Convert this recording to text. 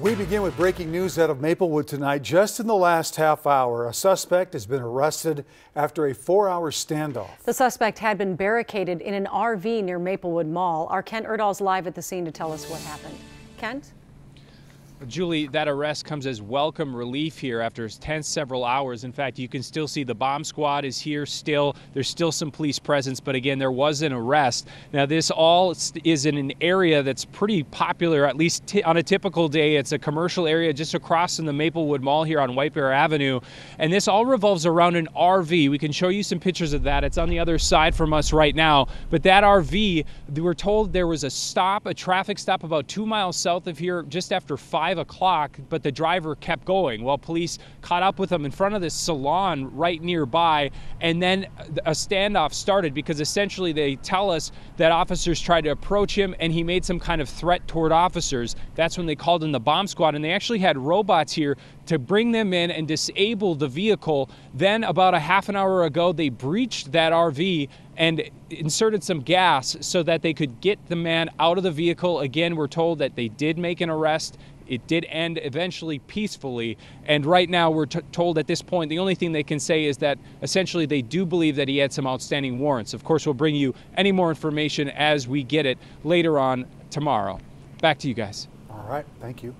We begin with breaking news out of Maplewood tonight. Just in the last half hour, a suspect has been arrested after a four hour standoff. The suspect had been barricaded in an RV near Maplewood Mall. Our Kent Erdahl's live at the scene to tell us what happened. Kent? Julie, that arrest comes as welcome relief here after tense several hours. In fact, you can still see the bomb squad is here still. There's still some police presence, but again, there was an arrest. Now, this all is in an area that's pretty popular, at least on a typical day. It's a commercial area just across from the Maplewood Mall here on White Bear Avenue. And this all revolves around an RV. We can show you some pictures of that. It's on the other side from us right now. But that RV, we were told there was a stop, a traffic stop about two miles south of here just after 5 5 o'clock, but the driver kept going while police caught up with him in front of this salon right nearby. And then a standoff started because essentially they tell us that officers tried to approach him and he made some kind of threat toward officers. That's when they called in the bomb squad, and they actually had robots here to bring them in and disable the vehicle. Then, about a half an hour ago, they breached that RV and inserted some gas so that they could get the man out of the vehicle. Again, we're told that they did make an arrest it did end eventually peacefully. And right now, we're told at this point, the only thing they can say is that essentially they do believe that he had some outstanding warrants. Of course, we'll bring you any more information as we get it later on tomorrow. Back to you guys. All right. Thank you.